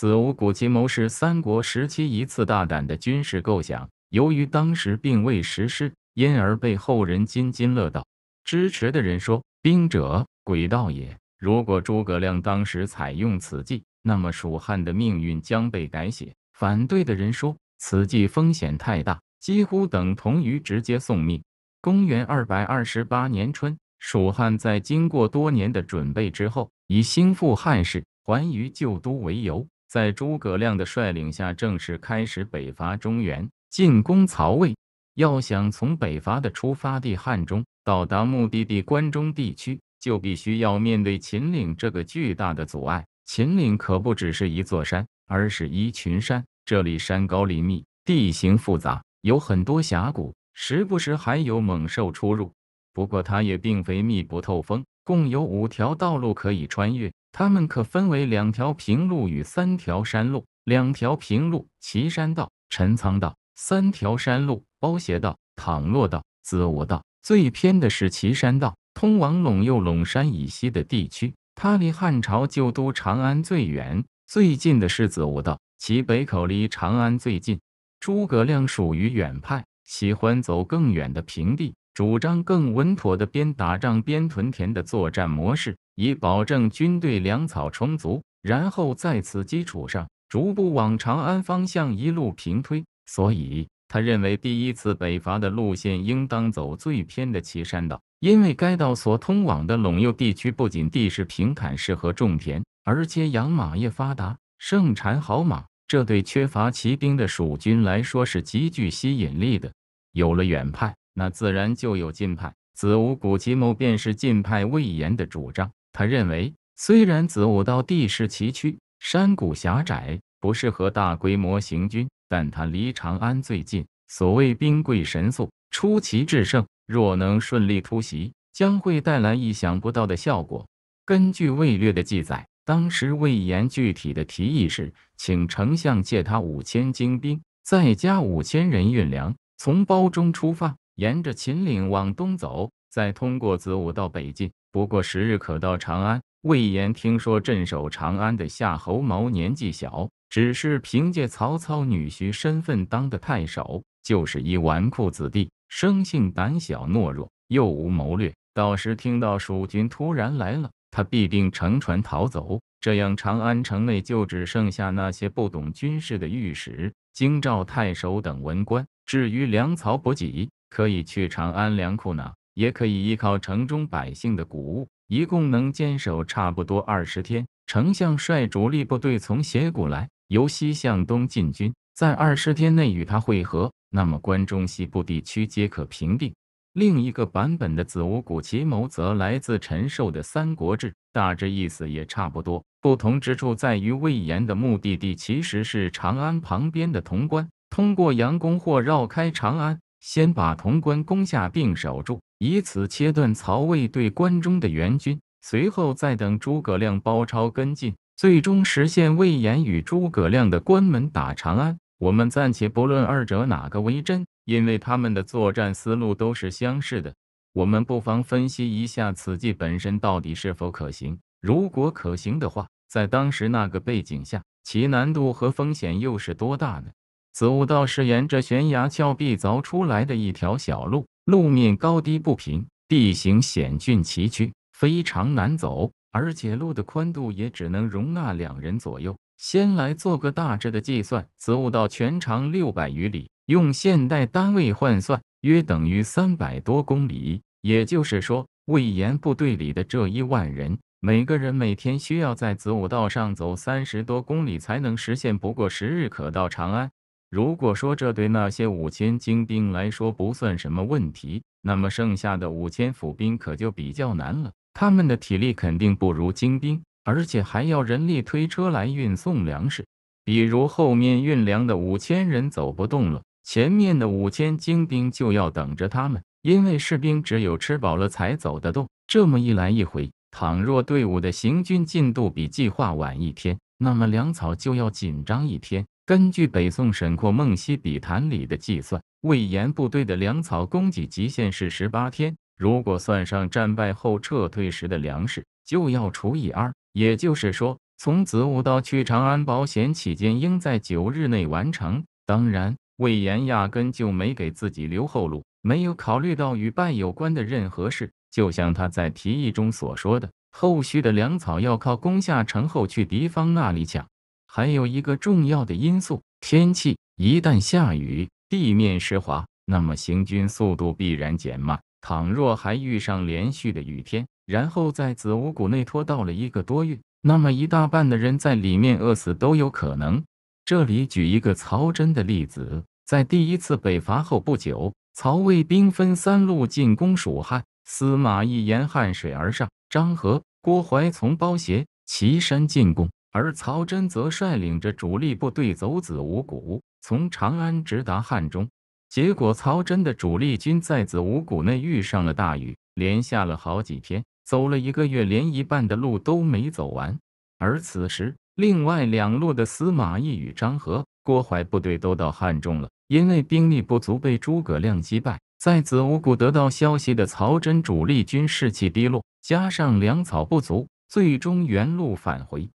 子午谷奇谋是三国时期一次大胆的军事构想，由于当时并未实施，因而被后人津津乐道。支持的人说：“兵者，诡道也。如果诸葛亮当时采用此计，那么蜀汉的命运将被改写。”反对的人说：“此计风险太大，几乎等同于直接送命。”公元二百二十八年春，蜀汉在经过多年的准备之后，以兴复汉室、还于旧都为由。在诸葛亮的率领下，正式开始北伐中原，进攻曹魏。要想从北伐的出发地汉中到达目的地关中地区，就必须要面对秦岭这个巨大的阻碍。秦岭可不只是一座山，而是一群山。这里山高林密，地形复杂，有很多峡谷，时不时还有猛兽出入。不过它也并非密不透风，共有五条道路可以穿越。它们可分为两条平路与三条山路。两条平路，岐山道、陈仓道；三条山路，包斜道、倘洛道、子午道。最偏的是岐山道，通往陇右陇山以西的地区，它离汉朝旧都长安最远；最近的是子午道，其北口离长安最近。诸葛亮属于远派，喜欢走更远的平地，主张更稳妥的边打仗边屯田的作战模式。以保证军队粮草充足，然后在此基础上逐步往长安方向一路平推。所以，他认为第一次北伐的路线应当走最偏的岐山道，因为该道所通往的陇右地区不仅地势平坦，适合种田，而且养马业发达，盛产好马。这对缺乏骑兵的蜀军来说是极具吸引力的。有了远派，那自然就有近派。子午谷奇谋便是近派魏延的主张。他认为，虽然子午道地势崎岖、山谷狭窄，不适合大规模行军，但他离长安最近。所谓兵贵神速，出奇制胜，若能顺利突袭，将会带来意想不到的效果。根据魏略的记载，当时魏延具体的提议是，请丞相借他五千精兵，再加五千人运粮，从包中出发，沿着秦岭往东走，再通过子午到北进。不过十日可到长安。魏延听说镇守长安的夏侯茂年纪小，只是凭借曹操女婿身份当的太守，就是一纨绔子弟，生性胆小懦弱，又无谋略。到时听到蜀军突然来了，他必定乘船逃走。这样长安城内就只剩下那些不懂军事的御史、京兆太守等文官。至于粮草补给，可以去长安粮库拿。也可以依靠城中百姓的谷物，一共能坚守差不多二十天。丞相率主力部队从斜谷来，由西向东进军，在二十天内与他会合，那么关中西部地区皆可平定。另一个版本的子午谷奇谋则来自陈寿的《三国志》，大致意思也差不多。不同之处在于，魏延的目的地其实是长安旁边的潼关，通过杨公或绕开长安，先把潼关攻下并守住。以此切断曹魏对关中的援军，随后再等诸葛亮包抄跟进，最终实现魏延与诸葛亮的关门打长安。我们暂且不论二者哪个为真，因为他们的作战思路都是相似的。我们不妨分析一下此计本身到底是否可行。如果可行的话，在当时那个背景下，其难度和风险又是多大呢？子午道是沿着悬崖峭壁凿出来的一条小路。路面高低不平，地形险峻崎岖，非常难走，而且路的宽度也只能容纳两人左右。先来做个大致的计算，子午道全长六百余里，用现代单位换算，约等于三百多公里。也就是说，魏延部队里的这一万人，每个人每天需要在子午道上走三十多公里，才能实现。不过十日可到长安。如果说这对那些五千精兵来说不算什么问题，那么剩下的五千府兵可就比较难了。他们的体力肯定不如精兵，而且还要人力推车来运送粮食。比如后面运粮的五千人走不动了，前面的五千精兵就要等着他们，因为士兵只有吃饱了才走得动。这么一来一回，倘若队伍的行军进度比计划晚一天，那么粮草就要紧张一天。根据北宋沈括《梦溪笔谈》里的计算，魏延部队的粮草供给极限是十八天。如果算上战败后撤退时的粮食，就要除以二。也就是说，从子午到去长安保险期间应在九日内完成。当然，魏延压根就没给自己留后路，没有考虑到与败有关的任何事。就像他在提议中所说的，后续的粮草要靠攻下城后去敌方那里抢。还有一个重要的因素，天气。一旦下雨，地面湿滑，那么行军速度必然减慢。倘若还遇上连续的雨天，然后在子午谷内拖到了一个多月，那么一大半的人在里面饿死都有可能。这里举一个曹真的例子，在第一次北伐后不久，曹魏兵分三路进攻蜀汉，司马懿沿汉水而上，张合、郭淮从包斜、岐山进攻，而曹真则率领着主力部队走子午谷，从长安直达汉中。结果，曹真的主力军在子午谷内遇上了大雨，连下了好几天，走了一个月，连一半的路都没走完。而此时，另外两路的司马懿与张合、郭淮部队都到汉中了，因为兵力不足，被诸葛亮击败。在子午谷得到消息的曹真主力军士气低落，加上粮草不足，最终原路返回。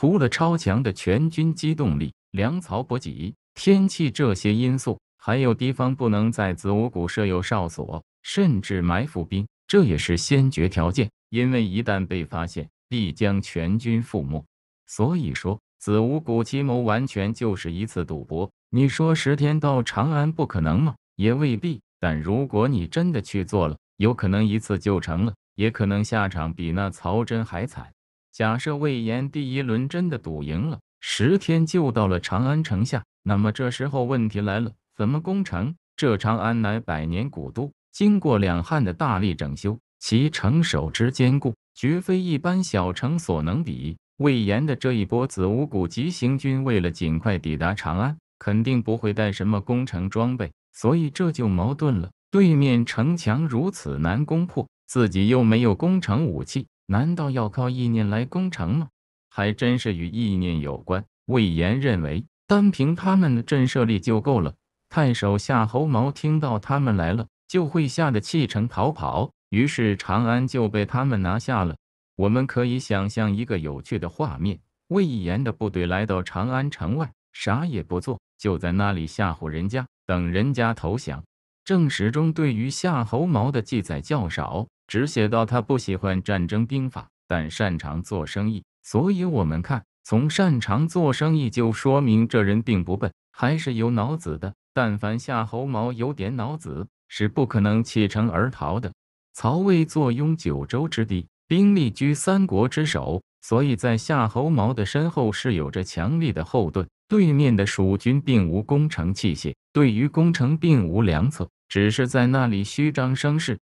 除了超强的全军机动力、粮草补给、天气这些因素。还有敌方不能在子午谷设有哨所，甚至埋伏兵，这也是先决条件。因为一旦被发现，必将全军覆没。所以说，子午谷奇谋完全就是一次赌博。你说十天到长安不可能吗？也未必。但如果你真的去做了，有可能一次就成了，也可能下场比那曹真还惨。假设魏延第一轮真的赌赢了，十天就到了长安城下，那么这时候问题来了。怎么攻城？这长安乃百年古都，经过两汉的大力整修，其城守之坚固，绝非一般小城所能比。魏延的这一波子午谷急行军，为了尽快抵达长安，肯定不会带什么攻城装备，所以这就矛盾了。对面城墙如此难攻破，自己又没有攻城武器，难道要靠意念来攻城吗？还真是与意念有关。魏延认为，单凭他们的震慑力就够了。太守夏侯茂听到他们来了，就会吓得弃城逃跑，于是长安就被他们拿下了。我们可以想象一个有趣的画面：魏延的部队来到长安城外，啥也不做，就在那里吓唬人家，等人家投降。正史中对于夏侯茂的记载较少，只写到他不喜欢战争兵法，但擅长做生意。所以，我们看从擅长做生意就说明这人并不笨，还是有脑子的。但凡夏侯茂有点脑子，是不可能弃城而逃的。曹魏坐拥九州之地，兵力居三国之首，所以在夏侯茂的身后是有着强力的后盾。对面的蜀军并无攻城器械，对于攻城并无良策，只是在那里虚张声势。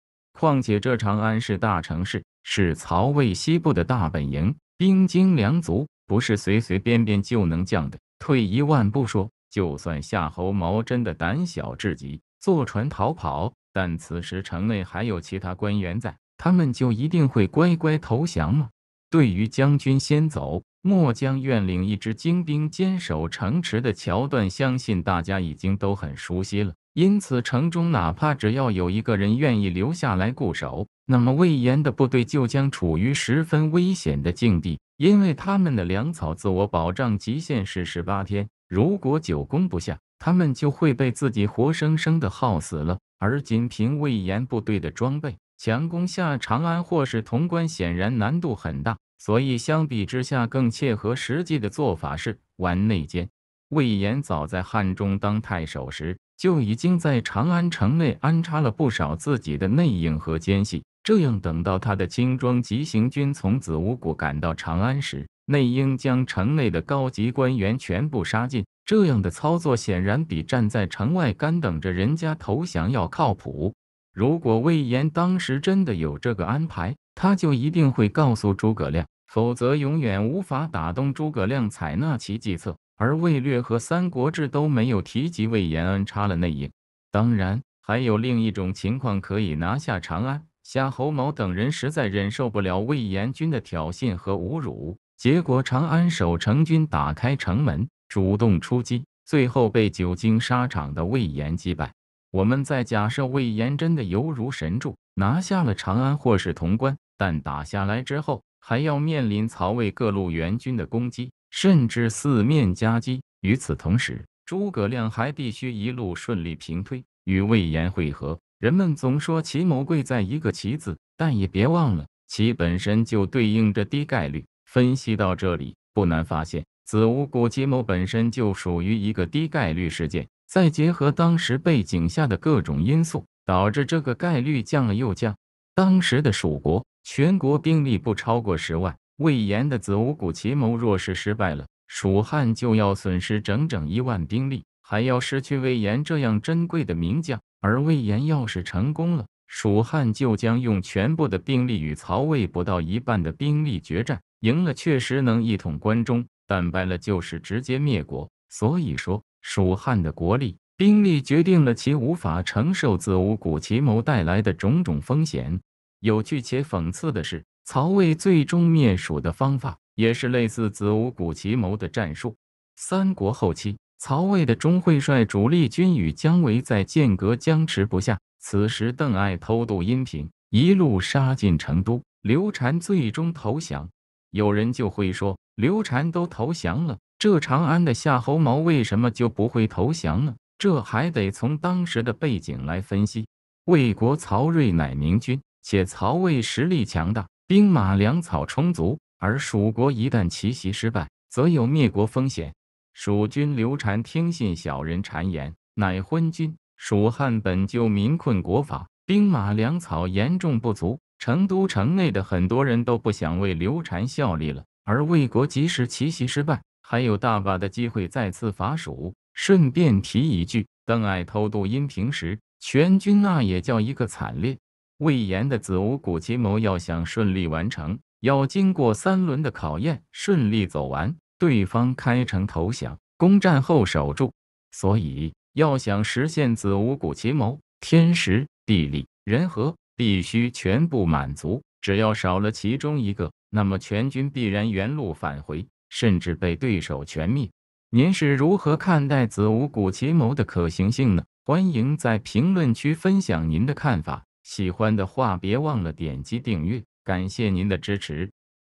况且这长安是大城市，是曹魏西部的大本营，兵精粮足，不是随随便便就能降的。退一万步说。就算夏侯茂真的胆小至极，坐船逃跑，但此时城内还有其他官员在，他们就一定会乖乖投降吗？对于将军先走，末将愿领一支精兵坚守城池的桥段，相信大家已经都很熟悉了。因此，城中哪怕只要有一个人愿意留下来固守，那么魏延的部队就将处于十分危险的境地，因为他们的粮草自我保障极限是十八天。如果久攻不下，他们就会被自己活生生的耗死了。而仅凭魏延部队的装备，强攻下长安或是潼关，显然难度很大。所以相比之下，更切合实际的做法是玩内奸。魏延早在汉中当太守时，就已经在长安城内安插了不少自己的内应和奸细。这样，等到他的轻装急行军从子午谷赶到长安时，内应将城内的高级官员全部杀尽，这样的操作显然比站在城外干等着人家投降要靠谱。如果魏延当时真的有这个安排，他就一定会告诉诸葛亮，否则永远无法打动诸葛亮采纳其计策。而魏略和《三国志》都没有提及魏延安插了内应。当然，还有另一种情况可以拿下长安：夏侯茂等人实在忍受不了魏延军的挑衅和侮辱。结果，长安守城军打开城门，主动出击，最后被久经沙场的魏延击败。我们再假设魏延真的犹如神助，拿下了长安或是潼关，但打下来之后，还要面临曹魏各路援军的攻击，甚至四面夹击。与此同时，诸葛亮还必须一路顺利平推，与魏延会合。人们总说齐谋贵在一个“齐”字，但也别忘了，齐本身就对应着低概率。分析到这里，不难发现，子午谷齐谋本身就属于一个低概率事件。再结合当时背景下的各种因素，导致这个概率降了又降。当时的蜀国全国兵力不超过十万，魏延的子午谷奇谋若是失败了，蜀汉就要损失整整一万兵力，还要失去魏延这样珍贵的名将。而魏延要是成功了，蜀汉就将用全部的兵力与曹魏不到一半的兵力决战，赢了确实能一统关中，但败了就是直接灭国。所以说。蜀汉的国力、兵力决定了其无法承受子午谷奇谋带来的种种风险。有趣且讽刺的是，曹魏最终灭蜀的方法也是类似子午谷奇谋的战术。三国后期，曹魏的钟会率主力军与姜维在剑阁僵持不下。此时，邓艾偷渡阴平，一路杀进成都，刘禅最终投降。有人就会说，刘禅都投降了。这长安的夏侯茂为什么就不会投降呢？这还得从当时的背景来分析。魏国曹睿乃明君，且曹魏实力强大，兵马粮草充足，而蜀国一旦奇袭失败，则有灭国风险。蜀君刘禅听信小人谗言，乃昏君。蜀汉本就民困国乏，兵马粮草严重不足，成都城内的很多人都不想为刘禅效力了。而魏国即使奇袭失败，还有大把的机会再次伐蜀。顺便提一句，邓艾偷渡阴平时，全军那也叫一个惨烈。魏延的子午谷奇谋要想顺利完成，要经过三轮的考验，顺利走完，对方开城投降，攻占后守住。所以，要想实现子午谷奇谋，天时、地利、人和必须全部满足。只要少了其中一个，那么全军必然原路返回。甚至被对手全灭。您是如何看待子午谷奇谋的可行性呢？欢迎在评论区分享您的看法。喜欢的话，别忘了点击订阅。感谢您的支持。